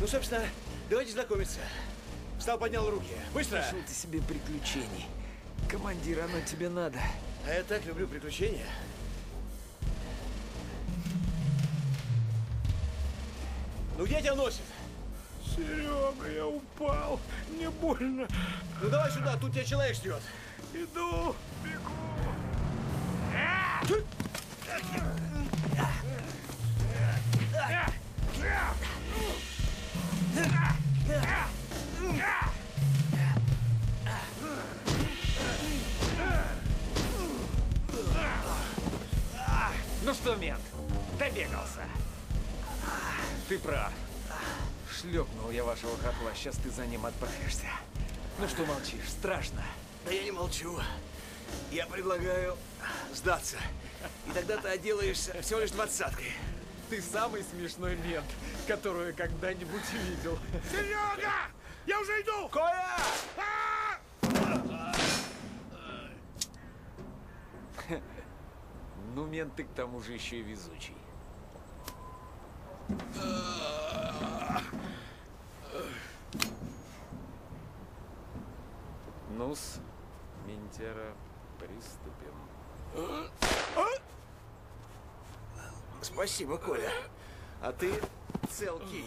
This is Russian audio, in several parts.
Ну, собственно, давайте знакомиться. Встал, поднял руки. Быстро! Нашел ты себе приключений. Командир, оно тебе надо. А я так люблю приключения. Ну где тебя носит? Серега, я упал. Мне больно. Ну давай сюда, тут тебя человек ждет. Иду, бегу. Ну что, мент, добегался. Ты прав. Шлепнул я вашего котла, сейчас ты за ним отправишься. Ну что молчишь, страшно. Да я не молчу. Я предлагаю сдаться. И тогда ты отделаешься всего лишь двадцаткой. Ты самый смешной мент, которую я когда-нибудь видел. Серега! Я уже иду! Коля! Ну, мент ты к тому же еще и везучий. Ну-с, Ментера, приступим. Спасибо, Коля. А ты целкий.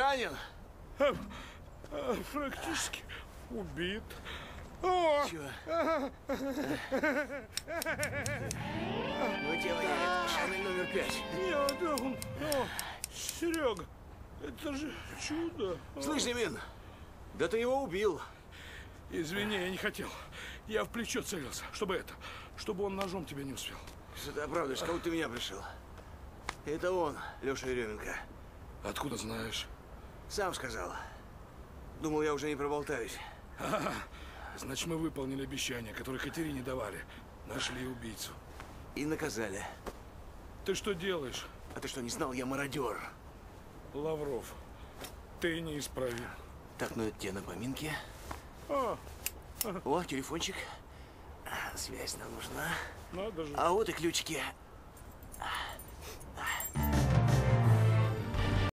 Ранен? Практически убит. О, Чего? Ну, дело. Шанель номер пять. нет, да он... О, Серега, это же чудо. Слышь, Демин, да ты его убил. Извини, я не хотел. Я в плечо целился, чтобы это, чтобы он ножом тебя не успел. Что ты оправдываешь? Кого ты меня пришел? Это он, Леша Еременко. Откуда знаешь? Сам сказал. Думал, я уже не проболтаюсь. Значит, мы выполнили обещание, которое Катерине давали. Нашли убийцу. И наказали. Ты что делаешь, А ты что, не знал, я мародер? Лавров? Ты неисправим. Так, ну это тебе на поминки. А, О, телефончик. А, Связь нам нужна. надо же. А вот и ключики.